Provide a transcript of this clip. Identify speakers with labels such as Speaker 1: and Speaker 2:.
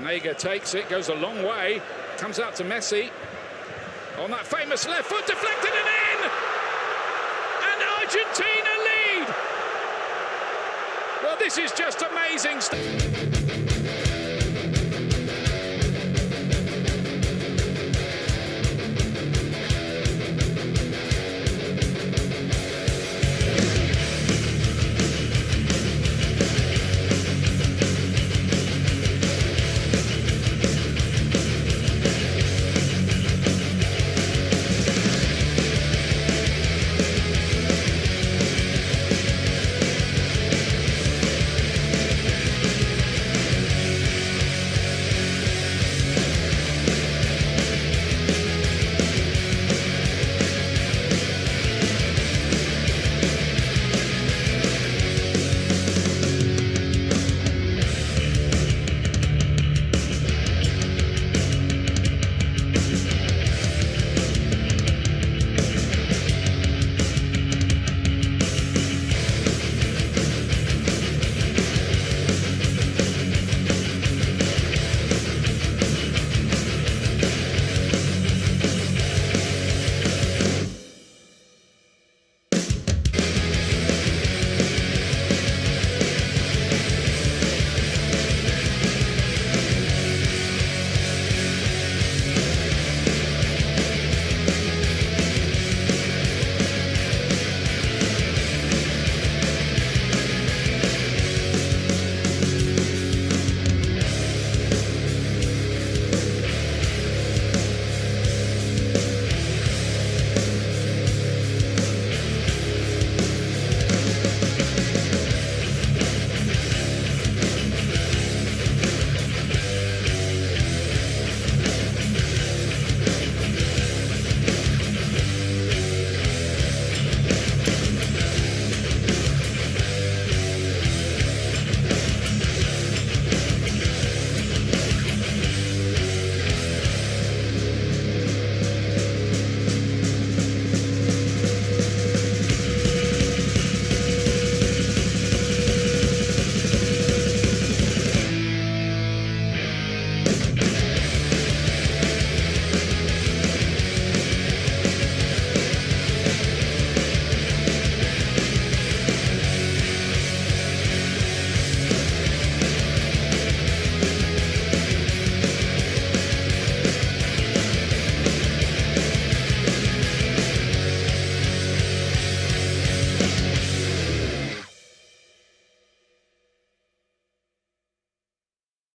Speaker 1: Banega takes it, goes a long way, comes out to Messi. On that famous left foot, deflected and in! And Argentina lead! Well, this is just amazing stuff.